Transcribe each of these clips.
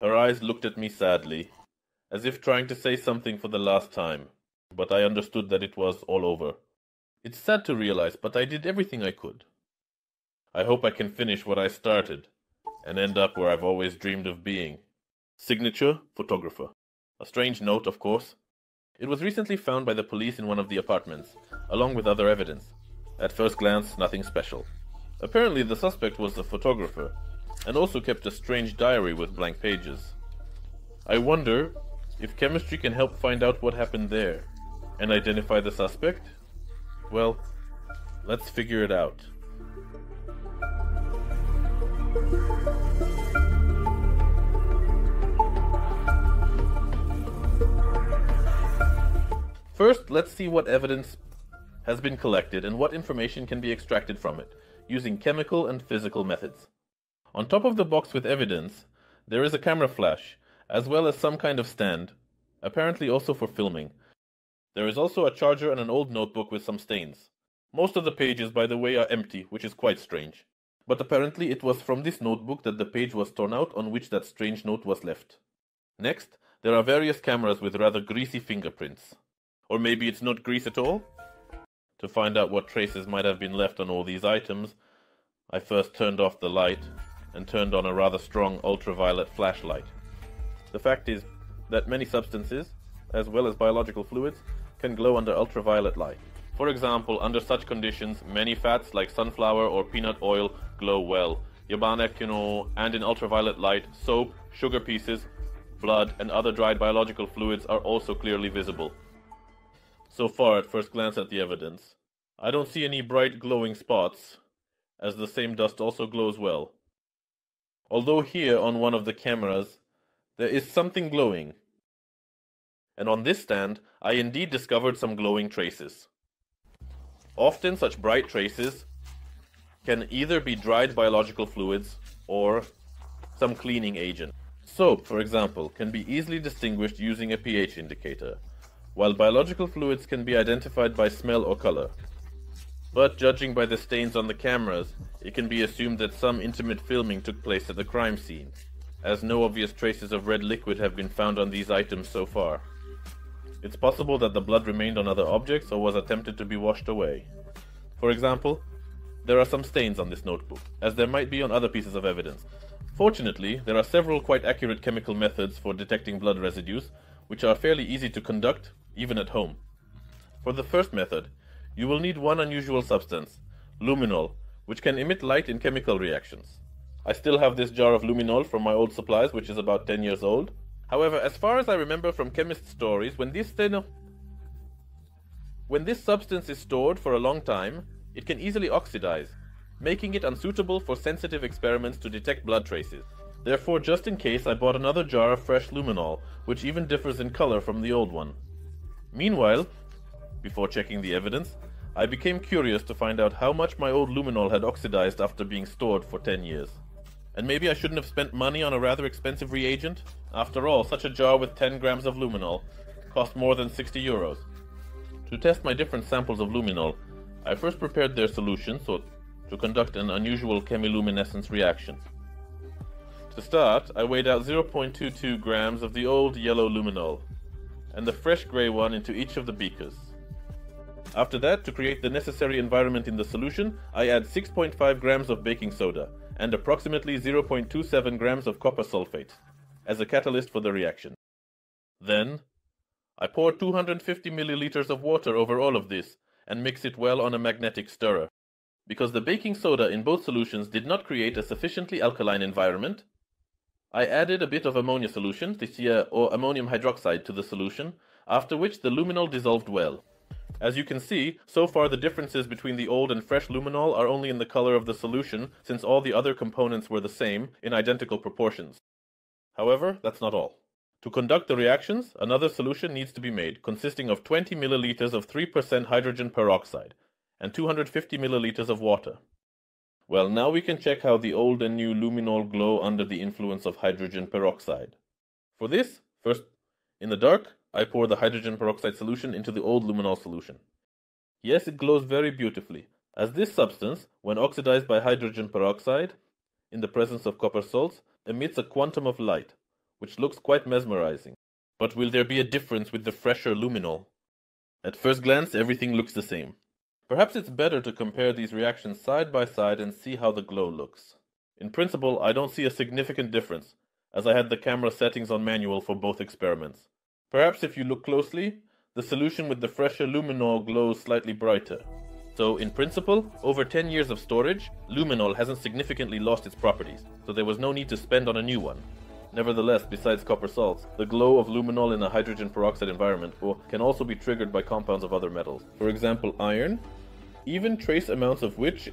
Her eyes looked at me sadly, as if trying to say something for the last time, but I understood that it was all over. It's sad to realize, but I did everything I could. I hope I can finish what I started and end up where I've always dreamed of being. Signature Photographer. A strange note, of course. It was recently found by the police in one of the apartments, along with other evidence. At first glance, nothing special. Apparently, the suspect was a photographer, and also kept a strange diary with blank pages. I wonder if chemistry can help find out what happened there and identify the suspect? Well, let's figure it out. First, let's see what evidence has been collected and what information can be extracted from it using chemical and physical methods. On top of the box with evidence, there is a camera flash, as well as some kind of stand, apparently also for filming. There is also a charger and an old notebook with some stains. Most of the pages, by the way, are empty, which is quite strange. But apparently it was from this notebook that the page was torn out on which that strange note was left. Next, there are various cameras with rather greasy fingerprints. Or maybe it's not grease at all? To find out what traces might have been left on all these items, I first turned off the light and turned on a rather strong ultraviolet flashlight. The fact is that many substances, as well as biological fluids, can glow under ultraviolet light. For example, under such conditions, many fats like sunflower or peanut oil glow well. Yabanek, you and in ultraviolet light, soap, sugar pieces, blood, and other dried biological fluids are also clearly visible. So far, at first glance at the evidence, I don't see any bright glowing spots, as the same dust also glows well. Although here on one of the cameras, there is something glowing. And on this stand, I indeed discovered some glowing traces. Often such bright traces can either be dried biological fluids or some cleaning agent. Soap, for example, can be easily distinguished using a pH indicator, while biological fluids can be identified by smell or color. But judging by the stains on the cameras, it can be assumed that some intimate filming took place at the crime scene, as no obvious traces of red liquid have been found on these items so far. It's possible that the blood remained on other objects or was attempted to be washed away. For example, there are some stains on this notebook, as there might be on other pieces of evidence. Fortunately, there are several quite accurate chemical methods for detecting blood residues, which are fairly easy to conduct, even at home. For the first method, you will need one unusual substance, luminol, which can emit light in chemical reactions. I still have this jar of luminol from my old supplies, which is about 10 years old. However, as far as I remember from chemist stories, when this thin... when this substance is stored for a long time, it can easily oxidize, making it unsuitable for sensitive experiments to detect blood traces. Therefore, just in case, I bought another jar of fresh luminol, which even differs in color from the old one. Meanwhile, before checking the evidence, I became curious to find out how much my old luminol had oxidized after being stored for 10 years. And maybe I shouldn't have spent money on a rather expensive reagent? After all, such a jar with 10 grams of luminol cost more than 60 euros. To test my different samples of luminol, I first prepared their solution so to conduct an unusual chemiluminescence reaction. To start, I weighed out 0.22 grams of the old yellow luminol and the fresh gray one into each of the beakers. After that, to create the necessary environment in the solution, I add 6.5 grams of baking soda and approximately 0.27 grams of copper sulfate as a catalyst for the reaction. Then, I pour 250 milliliters of water over all of this and mix it well on a magnetic stirrer. Because the baking soda in both solutions did not create a sufficiently alkaline environment, I added a bit of ammonia solution, this year or ammonium hydroxide, to the solution, after which the luminol dissolved well. As you can see, so far the differences between the old and fresh luminol are only in the color of the solution, since all the other components were the same, in identical proportions. However, that's not all. To conduct the reactions, another solution needs to be made, consisting of 20 milliliters of 3% hydrogen peroxide and 250 milliliters of water. Well, now we can check how the old and new luminol glow under the influence of hydrogen peroxide. For this, first, in the dark, I pour the hydrogen peroxide solution into the old luminol solution. Yes, it glows very beautifully, as this substance, when oxidized by hydrogen peroxide, in the presence of copper salts, emits a quantum of light, which looks quite mesmerizing. But will there be a difference with the fresher luminol? At first glance, everything looks the same. Perhaps it's better to compare these reactions side by side and see how the glow looks. In principle, I don't see a significant difference, as I had the camera settings on manual for both experiments. Perhaps if you look closely, the solution with the fresher luminol glows slightly brighter. So, in principle, over 10 years of storage, luminol hasn't significantly lost its properties, so there was no need to spend on a new one. Nevertheless, besides copper salts, the glow of luminol in a hydrogen peroxide environment can also be triggered by compounds of other metals. For example, iron, even trace amounts of which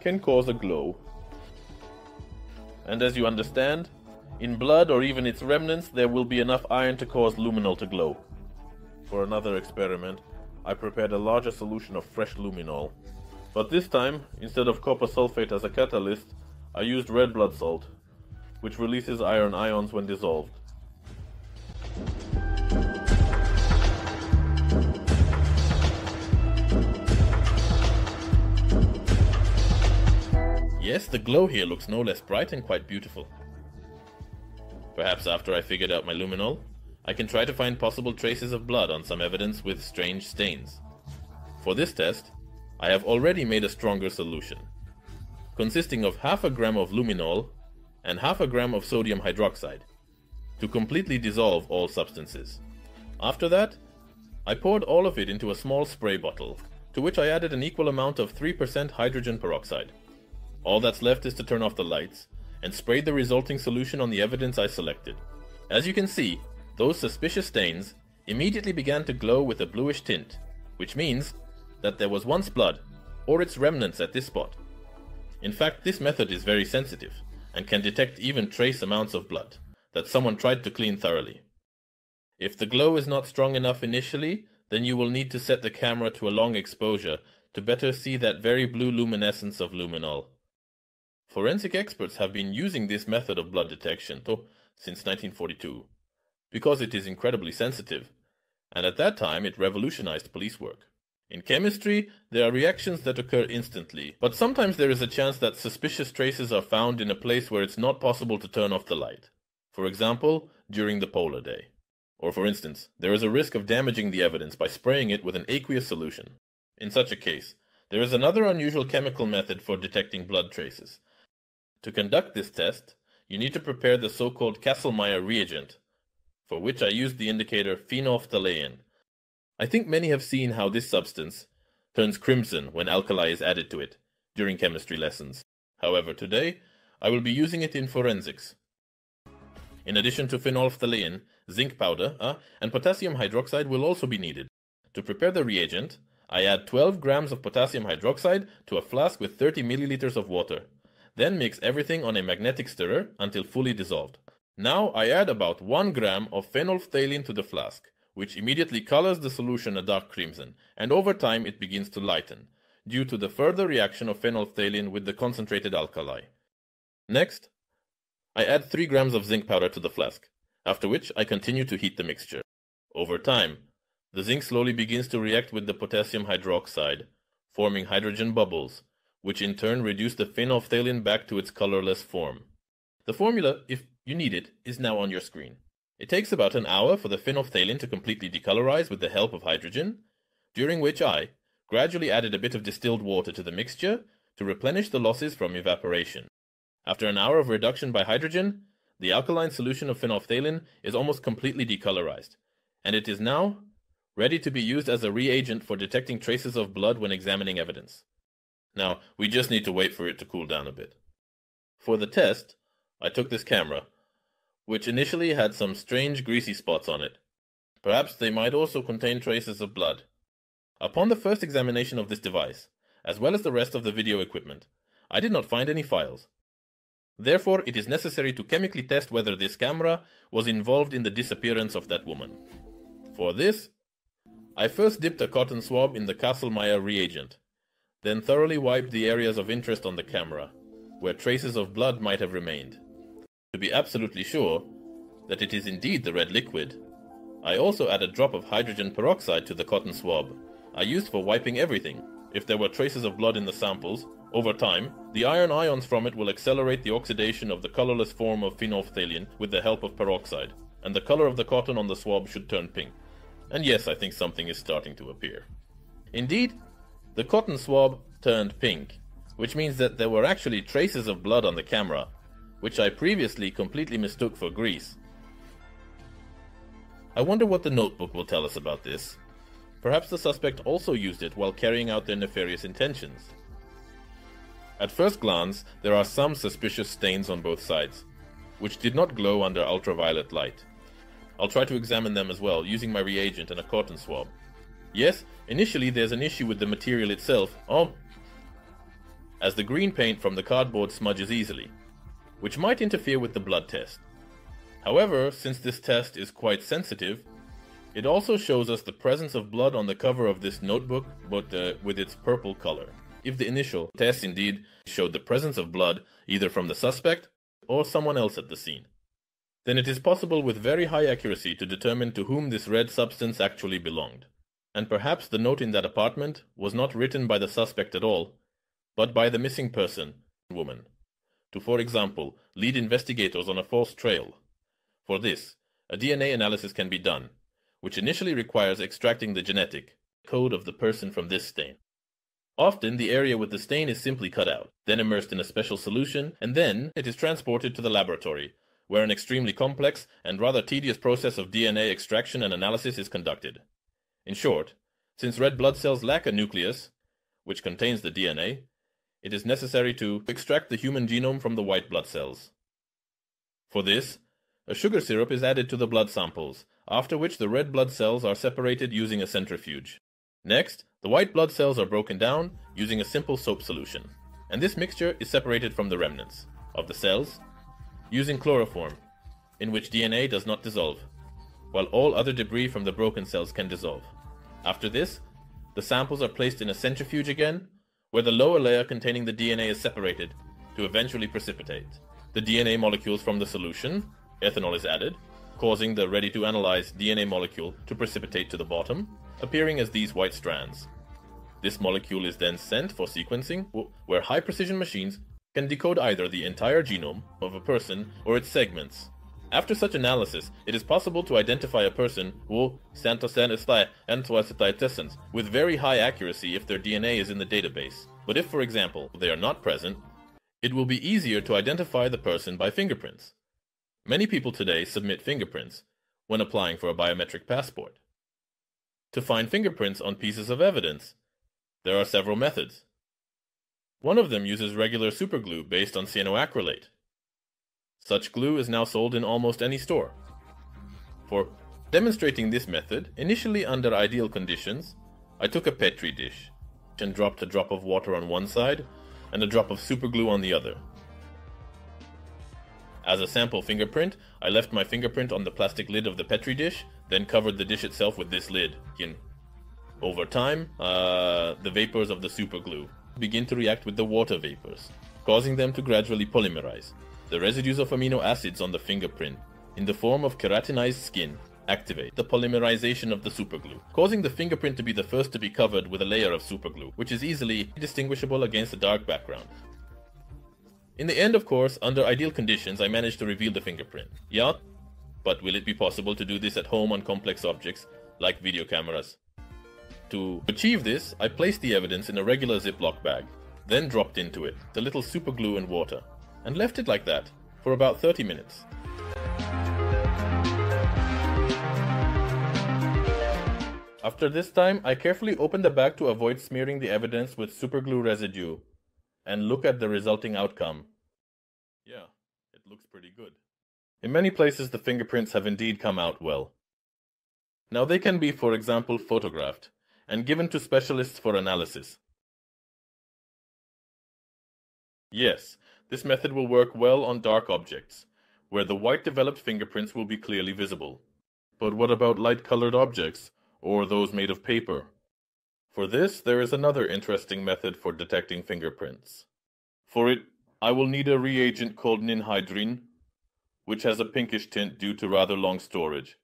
can cause a glow. And as you understand, in blood or even its remnants, there will be enough iron to cause luminol to glow. For another experiment, I prepared a larger solution of fresh luminol. But this time, instead of copper sulfate as a catalyst, I used red blood salt, which releases iron ions when dissolved. Yes, the glow here looks no less bright and quite beautiful. Perhaps after I figured out my luminol, I can try to find possible traces of blood on some evidence with strange stains. For this test, I have already made a stronger solution, consisting of half a gram of luminol and half a gram of sodium hydroxide to completely dissolve all substances. After that, I poured all of it into a small spray bottle, to which I added an equal amount of 3% hydrogen peroxide. All that's left is to turn off the lights and sprayed the resulting solution on the evidence I selected. As you can see, those suspicious stains immediately began to glow with a bluish tint, which means that there was once blood, or its remnants at this spot. In fact, this method is very sensitive, and can detect even trace amounts of blood that someone tried to clean thoroughly. If the glow is not strong enough initially, then you will need to set the camera to a long exposure to better see that very blue luminescence of luminol. Forensic experts have been using this method of blood detection since 1942 because it is incredibly sensitive, and at that time it revolutionized police work. In chemistry, there are reactions that occur instantly, but sometimes there is a chance that suspicious traces are found in a place where it's not possible to turn off the light. For example, during the polar day. Or for instance, there is a risk of damaging the evidence by spraying it with an aqueous solution. In such a case, there is another unusual chemical method for detecting blood traces. To conduct this test, you need to prepare the so-called Kastle-Meyer reagent, for which I used the indicator phenolphthalein. I think many have seen how this substance turns crimson when alkali is added to it during chemistry lessons. However, today I will be using it in forensics. In addition to phenolphthalein, zinc powder uh, and potassium hydroxide will also be needed. To prepare the reagent, I add 12 grams of potassium hydroxide to a flask with 30 milliliters of water. Then mix everything on a magnetic stirrer until fully dissolved. Now I add about 1 gram of phenolphthalein to the flask, which immediately colors the solution a dark crimson, and over time it begins to lighten, due to the further reaction of phenolphthalein with the concentrated alkali. Next, I add 3 grams of zinc powder to the flask, after which I continue to heat the mixture. Over time, the zinc slowly begins to react with the potassium hydroxide, forming hydrogen bubbles, which in turn reduced the phenolphthalein back to its colorless form. The formula, if you need it, is now on your screen. It takes about an hour for the phenolphthalein to completely decolorize with the help of hydrogen, during which I gradually added a bit of distilled water to the mixture to replenish the losses from evaporation. After an hour of reduction by hydrogen, the alkaline solution of phenolphthalein is almost completely decolorized, and it is now ready to be used as a reagent for detecting traces of blood when examining evidence. Now, we just need to wait for it to cool down a bit. For the test, I took this camera which initially had some strange greasy spots on it. Perhaps they might also contain traces of blood. Upon the first examination of this device, as well as the rest of the video equipment, I did not find any files. Therefore, it is necessary to chemically test whether this camera was involved in the disappearance of that woman. For this, I first dipped a cotton swab in the Kastle-Meyer reagent, then thoroughly wiped the areas of interest on the camera, where traces of blood might have remained. To be absolutely sure that it is indeed the red liquid, I also add a drop of hydrogen peroxide to the cotton swab I used for wiping everything, if there were traces of blood in the samples, Over time, the iron ions from it will accelerate the oxidation of the colorless form of phenolphthalein with the help of peroxide, and the color of the cotton on the swab should turn pink. And yes, I think something is starting to appear. Indeed, the cotton swab turned pink, which means that there were actually traces of blood on the camera, which I previously completely mistook for grease. I wonder what the notebook will tell us about this. Perhaps the suspect also used it while carrying out their nefarious intentions. At first glance, there are some suspicious stains on both sides, which did not glow under ultraviolet light. I'll try to examine them as well, using my reagent and a cotton swab. Yes, initially there's an issue with the material itself, oh, as the green paint from the cardboard smudges easily, which might interfere with the blood test. However, since this test is quite sensitive, it also shows us the presence of blood on the cover of this notebook, but uh, with its purple color if the initial test indeed showed the presence of blood either from the suspect or someone else at the scene. Then it is possible with very high accuracy to determine to whom this red substance actually belonged. And perhaps the note in that apartment was not written by the suspect at all, but by the missing person, woman, to, for example, lead investigators on a false trail. For this, a DNA analysis can be done, which initially requires extracting the genetic code of the person from this stain. Often, the area with the stain is simply cut out, then immersed in a special solution, and then it is transported to the laboratory, where an extremely complex and rather tedious process of DNA extraction and analysis is conducted. In short, since red blood cells lack a nucleus, which contains the DNA, it is necessary to extract the human genome from the white blood cells. For this, a sugar syrup is added to the blood samples, after which the red blood cells are separated using a centrifuge. Next, the white blood cells are broken down using a simple soap solution, and this mixture is separated from the remnants of the cells using chloroform, in which DNA does not dissolve, while all other debris from the broken cells can dissolve. After this, the samples are placed in a centrifuge again, where the lower layer containing the DNA is separated to eventually precipitate. The DNA molecules from the solution, ethanol is added, causing the ready to analyze DNA molecule to precipitate to the bottom, appearing as these white strands. This molecule is then sent for sequencing, where high precision machines can decode either the entire genome of a person or its segments. After such analysis, it is possible to identify a person with very high accuracy if their DNA is in the database. But if, for example, they are not present, it will be easier to identify the person by fingerprints. Many people today submit fingerprints when applying for a biometric passport to find fingerprints on pieces of evidence. There are several methods. One of them uses regular superglue based on cyanoacrylate. Such glue is now sold in almost any store. For demonstrating this method, initially under ideal conditions, I took a petri dish and dropped a drop of water on one side and a drop of superglue on the other. As a sample fingerprint, I left my fingerprint on the plastic lid of the petri dish then covered the dish itself with this lid. Over time, uh, the vapors of the superglue begin to react with the water vapors, causing them to gradually polymerize. The residues of amino acids on the fingerprint, in the form of keratinized skin, activate the polymerization of the superglue, causing the fingerprint to be the first to be covered with a layer of superglue, which is easily distinguishable against a dark background. In the end, of course, under ideal conditions, I managed to reveal the fingerprint. Yeah, but will it be possible to do this at home on complex objects, like video cameras? To achieve this, I placed the evidence in a regular Ziploc bag, then dropped into it the little superglue and water, and left it like that for about 30 minutes. After this time, I carefully open the bag to avoid smearing the evidence with superglue residue and look at the resulting outcome. Yeah, it looks pretty good. In many places, the fingerprints have indeed come out well. Now, they can be, for example, photographed and given to specialists for analysis. Yes, this method will work well on dark objects, where the white developed fingerprints will be clearly visible. But what about light colored objects, or those made of paper? For this, there is another interesting method for detecting fingerprints. For it, I will need a reagent called ninhydrin, which has a pinkish tint due to rather long storage.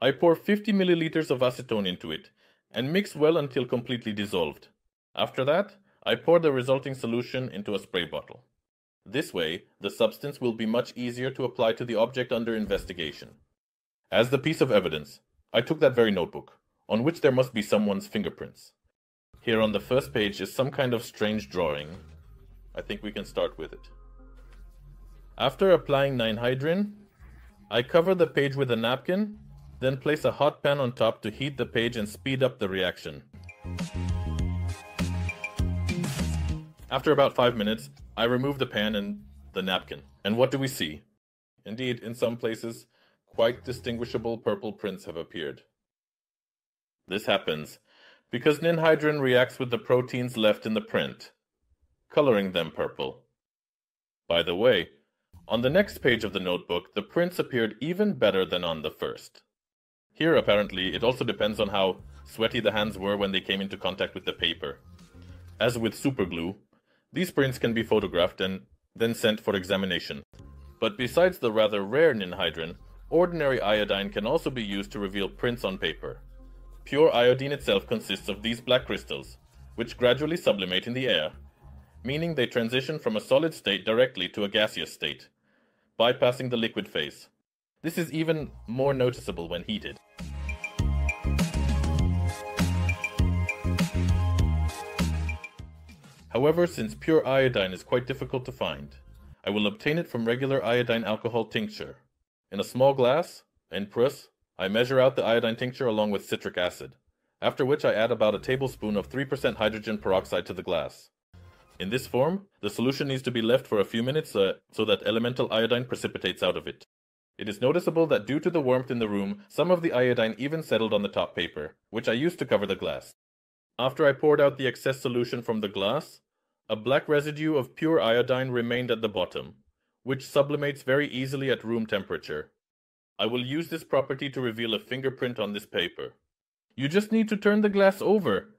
I pour 50 milliliters of acetone into it and mix well until completely dissolved. After that, I pour the resulting solution into a spray bottle. This way, the substance will be much easier to apply to the object under investigation. As the piece of evidence, I took that very notebook, on which there must be someone's fingerprints. Here on the first page is some kind of strange drawing. I think we can start with it. After applying ninhydrin, I cover the page with a napkin, then place a hot pan on top to heat the page and speed up the reaction. After about 5 minutes, I remove the pan and the napkin. And what do we see? Indeed, in some places, quite distinguishable purple prints have appeared. This happens because ninhydrin reacts with the proteins left in the print, coloring them purple. By the way, on the next page of the notebook, the prints appeared even better than on the first. Here, apparently, it also depends on how sweaty the hands were when they came into contact with the paper. As with superglue, these prints can be photographed and then sent for examination. But besides the rather rare ninhydrin, ordinary iodine can also be used to reveal prints on paper. Pure iodine itself consists of these black crystals, which gradually sublimate in the air, meaning they transition from a solid state directly to a gaseous state, bypassing the liquid phase. This is even more noticeable when heated. However, since pure iodine is quite difficult to find, I will obtain it from regular iodine alcohol tincture. In a small glass, in press, I measure out the iodine tincture along with citric acid, after which I add about a tablespoon of 3% hydrogen peroxide to the glass. In this form, the solution needs to be left for a few minutes uh, so that elemental iodine precipitates out of it. It is noticeable that due to the warmth in the room, some of the iodine even settled on the top paper, which I used to cover the glass. After I poured out the excess solution from the glass, a black residue of pure iodine remained at the bottom, which sublimates very easily at room temperature. I will use this property to reveal a fingerprint on this paper. You just need to turn the glass over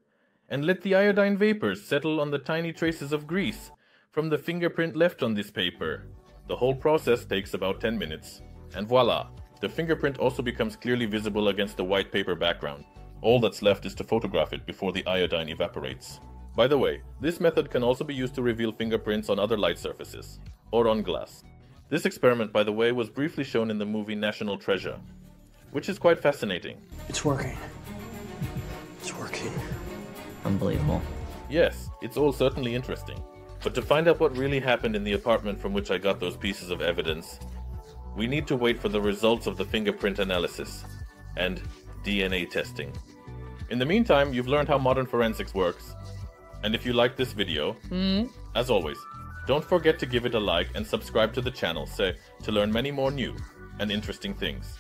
and let the iodine vapors settle on the tiny traces of grease from the fingerprint left on this paper. The whole process takes about 10 minutes. And voila, the fingerprint also becomes clearly visible against the white paper background. All that's left is to photograph it before the iodine evaporates. By the way, this method can also be used to reveal fingerprints on other light surfaces, or on glass. This experiment, by the way, was briefly shown in the movie National Treasure, which is quite fascinating. It's working. It's working. Unbelievable. Yes, it's all certainly interesting. But to find out what really happened in the apartment from which I got those pieces of evidence, we need to wait for the results of the fingerprint analysis and DNA testing. In the meantime, you've learned how modern forensics works, and if you like this video, hmm? as always, don't forget to give it a like and subscribe to the channel so, to learn many more new and interesting things.